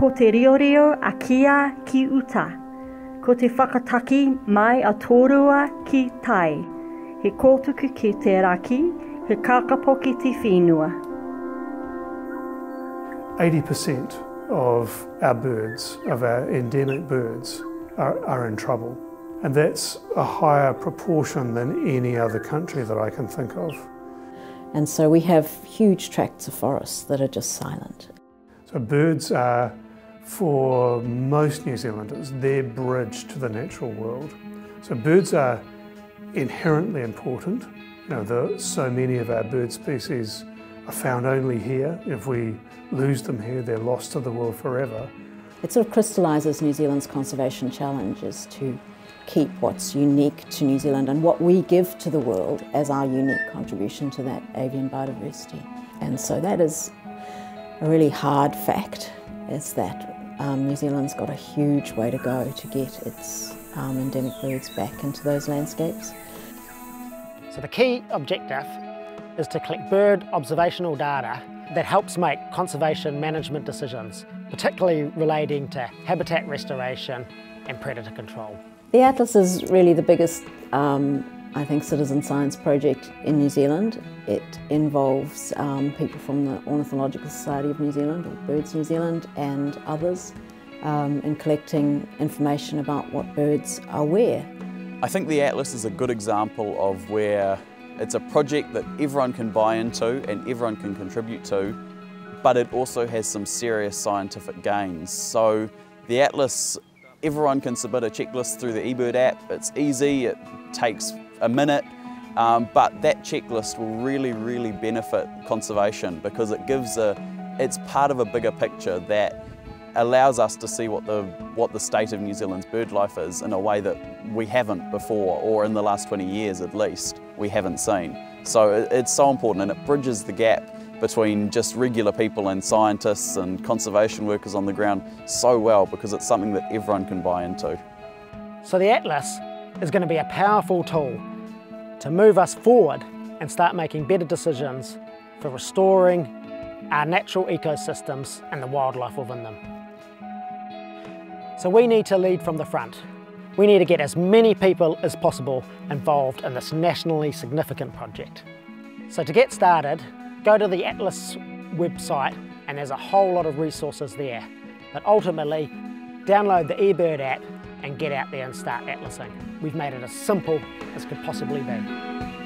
ko te riorio a kia ki uta. Ko te whakataki mai a tōrua ki tai. He kōtuku ki te raki, he kakapo ki te whenua. 80% of our birds, of our endemic birds, are, are in trouble. And that's a higher proportion than any other country that I can think of. And so we have huge tracts of forests that are just silent. So birds are, for most New Zealanders, their bridge to the natural world. So birds are inherently important. You know, the, so many of our bird species are found only here. If we lose them here, they're lost to the world forever. It sort of crystallises New Zealand's conservation challenges to keep what's unique to New Zealand and what we give to the world as our unique contribution to that avian biodiversity. And so that is a really hard fact, is that um, New Zealand's got a huge way to go to get its um, endemic birds back into those landscapes. So the key objective is to collect bird observational data that helps make conservation management decisions, particularly relating to habitat restoration and predator control. The Atlas is really the biggest, um, I think, citizen science project in New Zealand. It involves um, people from the Ornithological Society of New Zealand, or Birds New Zealand, and others um, in collecting information about what birds are where. I think the Atlas is a good example of where it's a project that everyone can buy into and everyone can contribute to, but it also has some serious scientific gains. So the Atlas Everyone can submit a checklist through the eBird app. It's easy, it takes a minute, um, but that checklist will really, really benefit conservation because it gives a, it's part of a bigger picture that allows us to see what the, what the state of New Zealand's bird life is in a way that we haven't before, or in the last 20 years at least, we haven't seen. So it's so important and it bridges the gap between just regular people and scientists and conservation workers on the ground so well because it's something that everyone can buy into. So the Atlas is going to be a powerful tool to move us forward and start making better decisions for restoring our natural ecosystems and the wildlife within them. So we need to lead from the front. We need to get as many people as possible involved in this nationally significant project. So to get started, Go to the Atlas website and there's a whole lot of resources there. But ultimately, download the eBird app and get out there and start atlasing. We've made it as simple as could possibly be.